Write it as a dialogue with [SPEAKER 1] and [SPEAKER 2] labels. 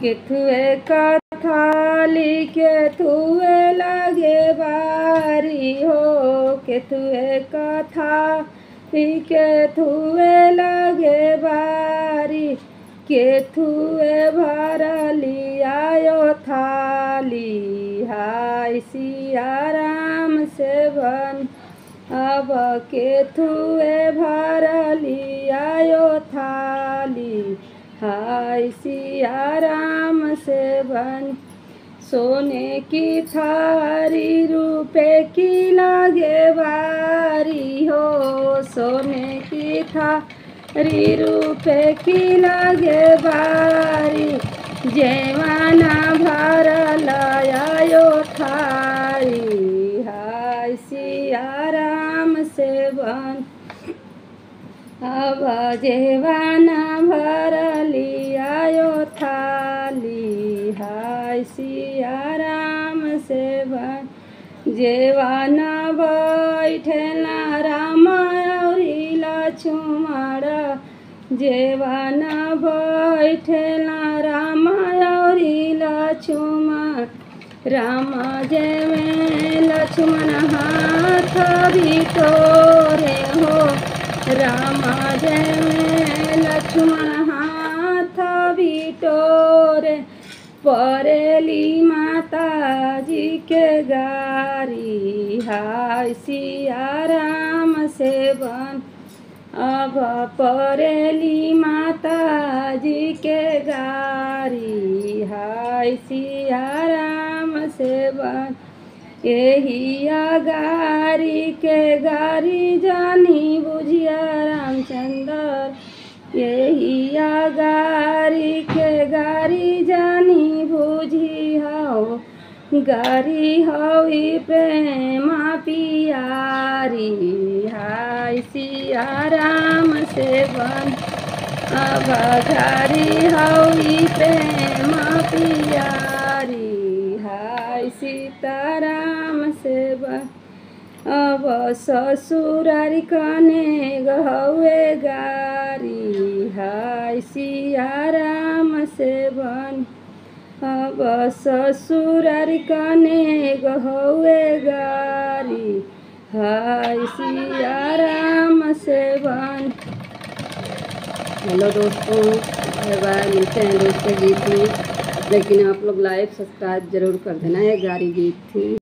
[SPEAKER 1] केथुए कथा लिखे थुए लगे बारी हो केथुए कथा लिखे थुए लगे बारी केथुए भरली आयो थाली हाय सिया राम से बन अब केथुए भरली आयो थाली हाय सिया राम से बन। सोने की थारी रुपए की लागे बारी हो। सोने की थारी रुपए की लागे बारी। जैवाना भर लायो थारी। हाय सिया राम से बन। अब जेवाना भर ભાઈ જેવાના ભાઈ ઠેલા રામાયરીલા છુમારા જેવાના ભાઈ ઠેલા રામાયરીલા છુમા રામા જેવે લક્ષ્મણ હાથ બીટો રે હો રામા જેવે લક્ષ્મણ હાથ બીટો परेली माता जी के गारी हाय सिया राम से बन अब परेली माता जी के गारी हाय सिया राम से बन यही गारी के गारी जानी बुझिया रामचंद्र। यही गारी के गारी जानी गारी हई प्रेमा पियारी, हाय सिया राम से बन अब गारी हई प्रेमा पियारी, हाय सीताराम से बन अब ससुरारी कने गहुए गारी, हाय सिया राम से बन अब ससुरारी कने गहुए गारी। हाय सिया राम से बन हेलो दोस्तों, बाय मिलते हैं दोस्तों गीत में। लेकिन आप लोग लाइक सब्सक्राइब ज़रूर कर देना, ये गारी गीत थी।